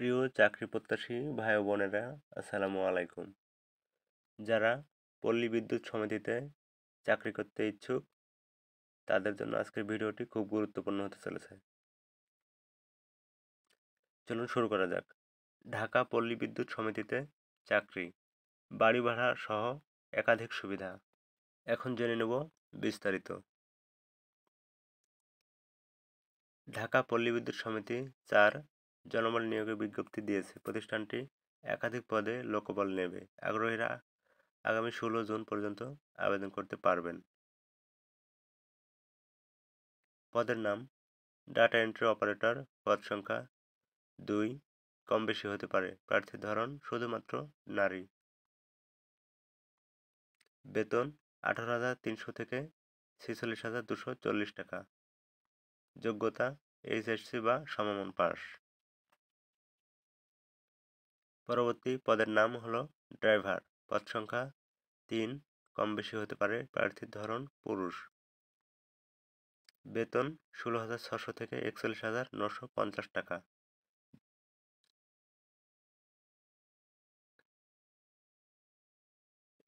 প্রিয় চাকরি প্রত্যাশী ভাই বোনেরা, আসসালামু আলাইকুম। যারা পল্লী বিদ্যুৎ সমিতিতে চাকরি করতে ইচ্ছুক, তাদের জন্য আজকের ভিডিওটি খুব গুরুত্বপূর্ণ হতে চলেছে। চলুন শুরু করা যাক। ঢাকা পল্লী বিদ্যুৎ সমিতিতে চাকরি বাড়ি ভাড়া সহ একাধিক সুবিধা। এখন জেনে নেব বিস্তারিত। ঢাকা পল্লী বিদ্যুৎ সমিতি চার জনবল নিয়োগের বিজ্ঞপ্তি দিয়েছে। প্রতিষ্ঠানটি একাধিক পদে লোকবল নেবে। আগ্রহীরা আগামী ষোলো জুন পর্যন্ত আবেদন করতে পারবেন। পদের নাম, ডাটা এন্ট্রি অপারেটর পদ সংখ্যা দুই। কম বেশি হতে পারে। প্রার্থীর ধরন শুধুমাত্র নারী। বেতন আঠারো হাজার তিনশো থেকে ছেচল্লিশ হাজার দুশো চল্লিশ টাকা। যোগ্যতা এইচএসসি বা সমমন পাস। পরবর্তী পদের নাম হলো ড্রাইভার। পদ সংখ্যা তিন কম বেশি হতে পারে প্রার্থীর ধরন পুরুষ। বেতন ষোলো হাজার ছশো থেকে একচল্লিশ হাজার নশো পঞ্চাশ টাকা।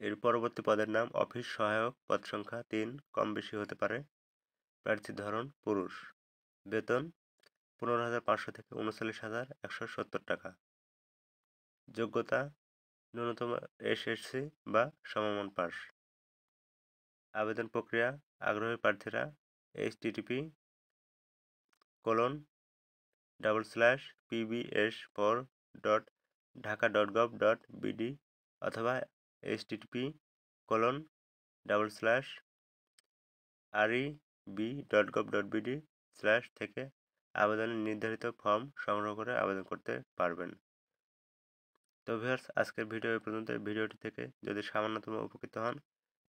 এর পরবর্তী পদের নাম অফিস সহায়ক। পদ সংখ্যা তিন কম বেশি হতে পারে প্রার্থীর ধরন পুরুষ। বেতন পনেরো হাজার পাঁচশো থেকে উনচল্লিশ হাজার একশো সত্তর টাকা। যোগ্যতা ন্যূনতম এসএসসি বা সমমান পাস। আবেদন প্রক্রিয়া, আগ্রহী প্রার্থীরা H TTP colon double slash PBS four dot Dhaka dot gov dot BD অথবা H TTP colon double slash RE B dot gov dot BD slash থেকে আবেদনের নির্ধারিত ফর্ম সংগ্রহ করে আবেদন করতে পারবেন। তো ভিউয়ার্স, আজকের ভিডিও পর্যন্ত ভিডিওটি থেকে যদি সামান্যতম উপকৃত হন,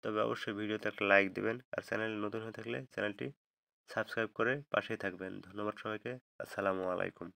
তবে অবশ্যই ভিডিওতে একটা লাইক দেবেন আর চ্যানেল নতুন হয়ে থাকলে চ্যানেলটি সাবস্ক্রাইব করে পাশেই থাকবেন। ধন্যবাদ সবাইকে। আসসালামু আলাইকুম।